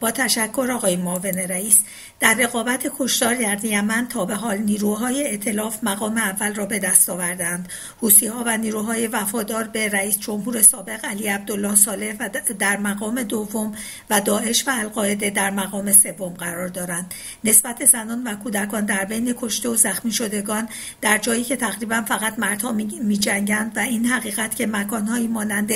با تشکر آقای معاون رئیس در رقابت کشتار در یمن تا به حال نیروهای ائتلاف مقام اول را به دست آوردند. ها و نیروهای وفادار به رئیس جمهور سابق علی عبدالله صالح و در مقام دوم و داعش و القاعده در مقام سوم قرار دارند. نسبت زنان و کودکان در بین کشته و زخمی شدگان در جایی که تقریبا فقط مردها می جنگند و این حقیقت که مکانهایی مانند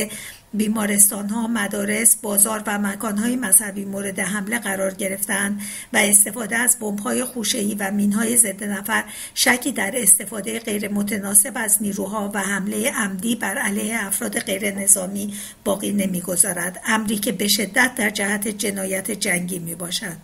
بیمارستان ها، مدارس، بازار و مکان های مذهبی مورد حمله قرار گرفتند و استفاده از بمب های خوشه‌ای و مین های ضد نفر شکی در استفاده غیر متناسب از نیروها و حمله عمدی بر علیه افراد غیر نظامی باقی نمی‌گذارد امری که به شدت در جهت جنایت جنگی می باشد.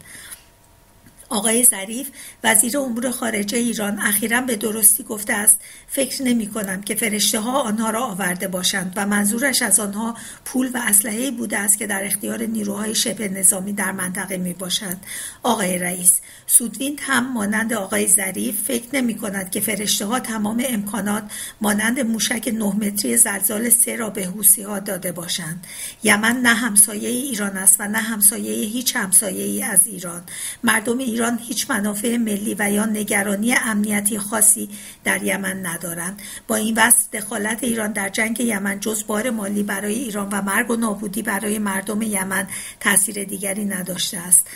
آقای ظریف وزیر امور خارجه ایران اخیرا به درستی گفته است فکر نمی کنم که فرشته ها آنها را آورده باشند و منظورش از آنها پول و اسلحه بوده است که در اختیار نیروهای شبه نظامی در منطقه می باشد آقای رئیس سودوینت هم مانند آقای ظریف فکر نمی کند که فرشته ها تمام امکانات مانند موشک نه متری زلزال سه را به حوسی ها داده باشند. یمن نه همسایه ایران است و نه همسایه هیچ همسایه ای از ایران. مردم ایران هیچ منافع ملی و یا نگرانی امنیتی خاصی در یمن ندارند. با این وصف دخالت ایران در جنگ یمن جز بار مالی برای ایران و مرگ و نابودی برای مردم یمن تاثیر دیگری نداشته است.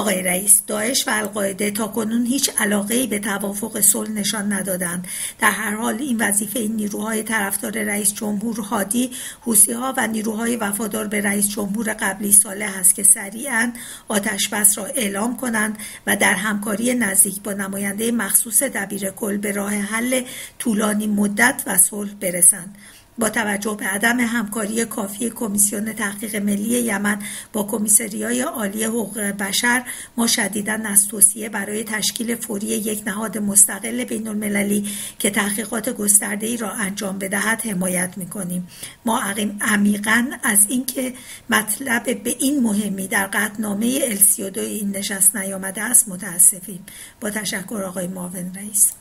آقای رئیس داعش و القاعده تا کنون هیچ علاقه به توافق صلح نشان ندادند. در هر حال این وظیفه این نیروهای طرفدار رئیس جمهور هادی حوسی ها و نیروهای وفادار به رئیس جمهور قبلی صالح است که سریعا آتش بس را اعلام کنند و در همکاری نزدیک با نماینده مخصوص دبیر کل به راه حل طولانی مدت و صلح برسند. با توجه به عدم همکاری کافی کمیسیون تحقیق ملی یمن با کمیسریای عالی حقوق بشر ما شدیدا از توصیه برای تشکیل فوری یک نهاد مستقل بین المللی که تحقیقات گسترده ای را انجام بدهد حمایت می کنیم ما عمیقا از اینکه مطلب به این مهمی در قطنامه السیودو این نشست نیامده است متاسفیم. با تشکر آقای معاون رئیس.